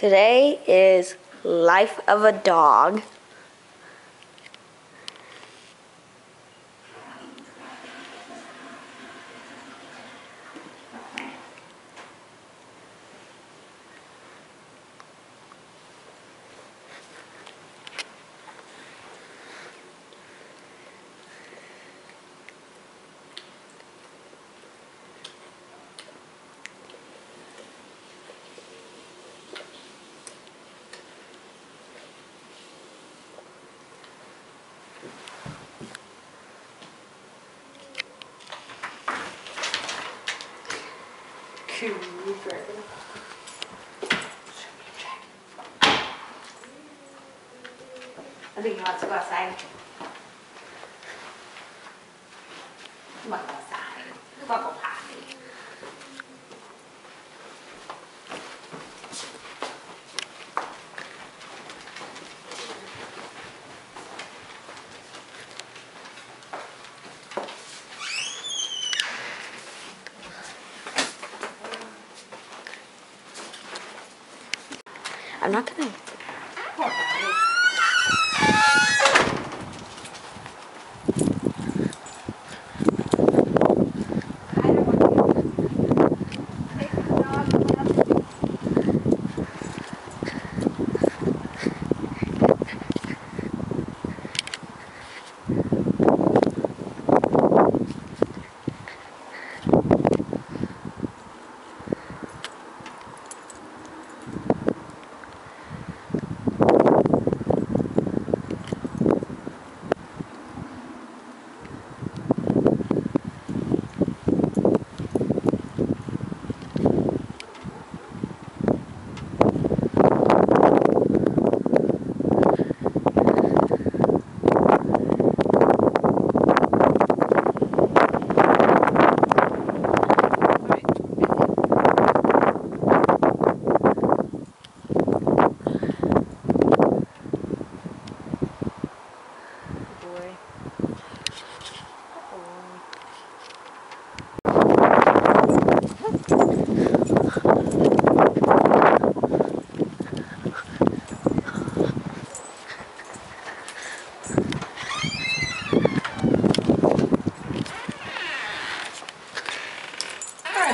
Today is Life of a Dog. Cooper. I think he wants to go outside. Come on, go outside. Go go potty. Not gonna.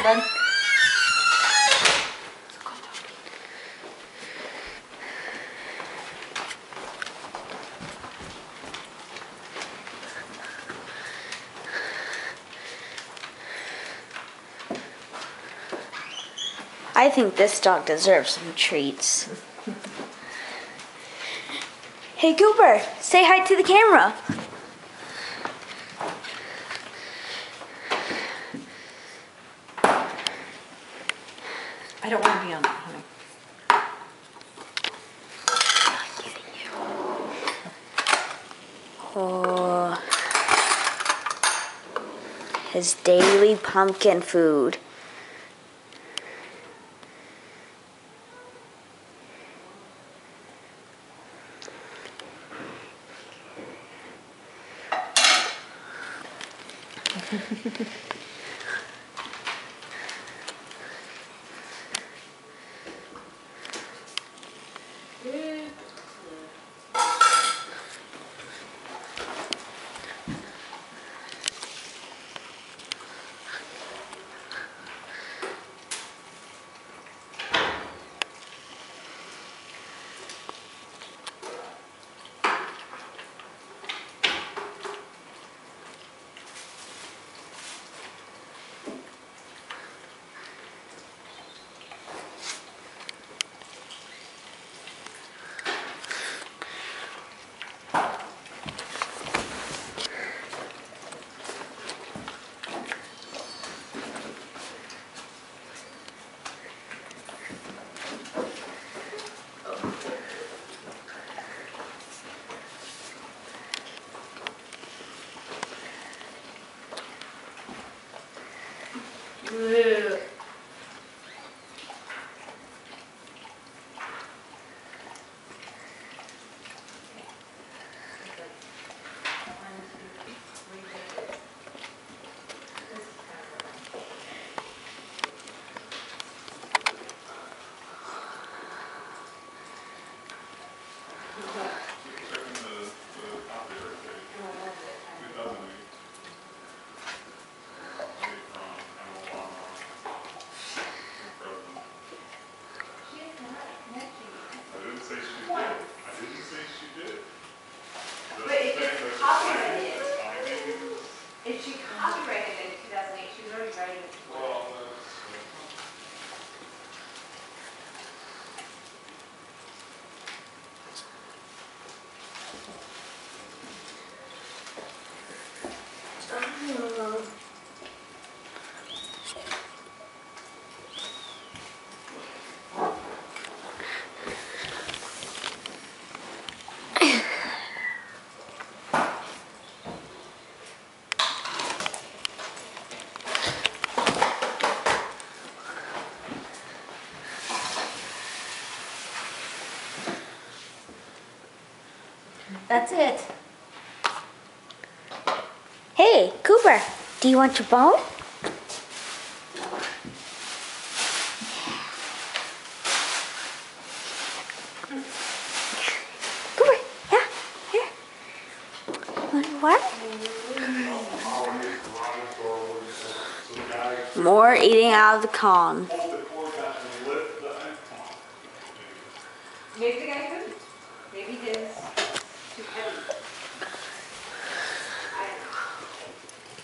Bud. I think this dog deserves some treats. Hey Cooper, say hi to the camera. I don't want to be on that, honey. Oh. His daily pumpkin food. That's it. Hey, Cooper, do you want your bone? Cooper, yeah, here. What? More eating out of the Kong. pulled the cord down and lit the, Maybe the guy couldn't. Maybe his too heavy. I don't know.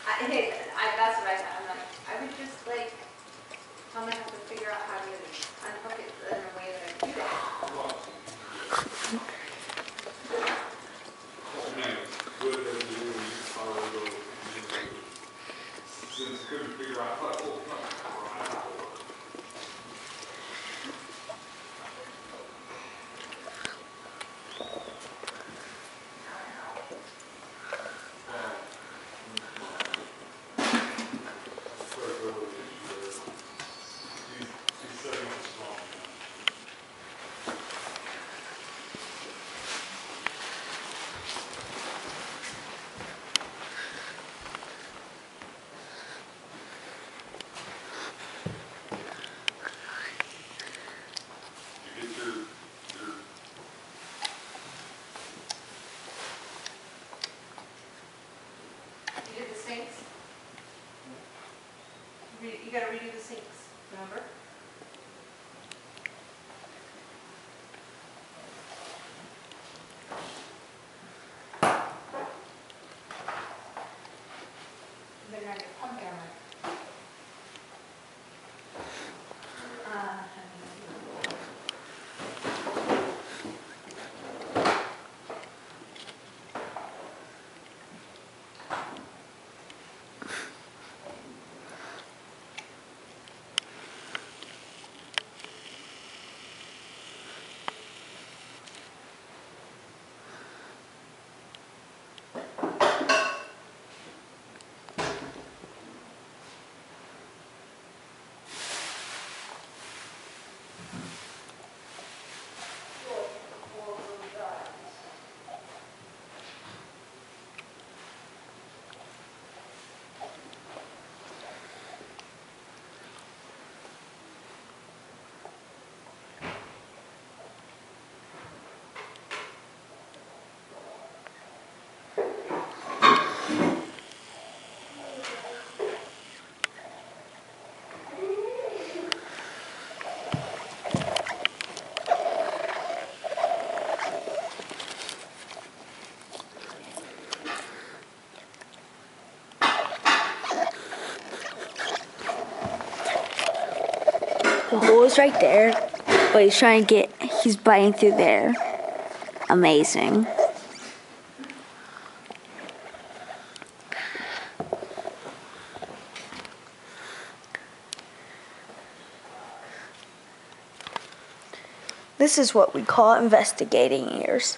I, hey, I, that's what I thought. I'm like, I would just like, tell me how to figure out how to unhook it in a way that I can do that. I mean, good as you do, you follow the, since I couldn't figure out, I thought, oh, no, right. You get your, your You did the sinks? Re- You gotta redo the sinks, remember? They're gonna get pump camera. Uh, The hole is right there, but he's trying to get, he's biting through there. Amazing. This is what we call investigating ears.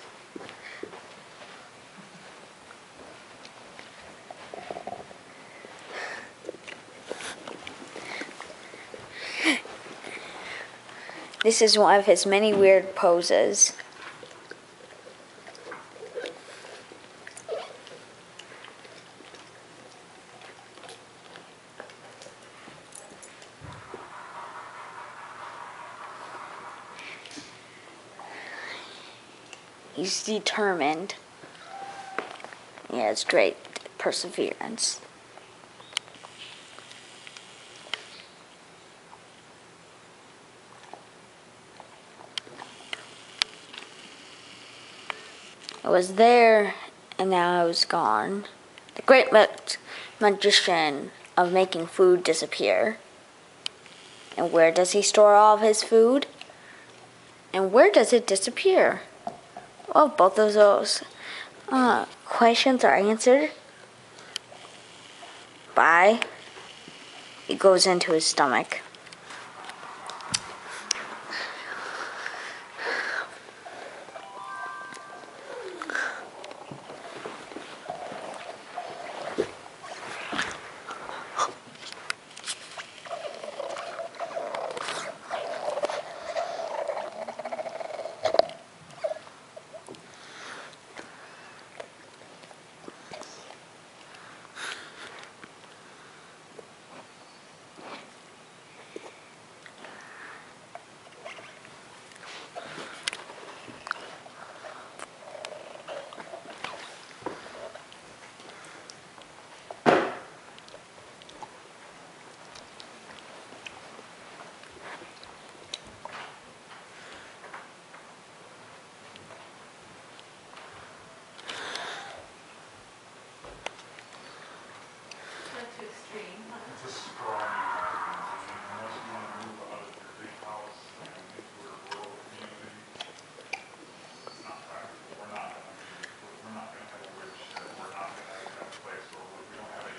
This is one of his many weird poses. He's determined. Yeah, it's great perseverance. I was there and now I was gone. The great magician of making food disappear. And where does he store all of his food? And where does it disappear? Well, both of those uh, questions are answered by it goes into his stomach. Not too extreme, huh? It's a strong imagination, unless you wanna move out of your big house and into a rural community. It's not practical, we're not, gonna be- we're we're not gonna have a woodshed, we're not gonna have a place where we we don't have a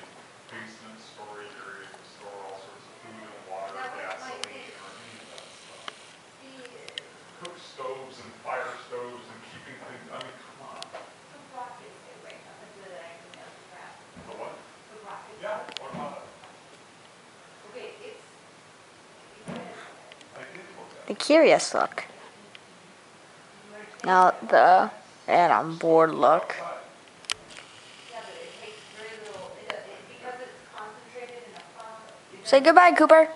basement storage area to store all sorts of food and water, That gasoline, or any of that stuff. Cook stoves and fire stoves and keeping things, I mean, come on, the rockets, they wake up and do that, everything the what? The rockets. Yeah, what about it? Okay, it's, I did look at it. The curious look. Now the and I'm bored look. yeah, but it takes very little, it, it, because it's concentrated in a process. Say goodbye, Cooper.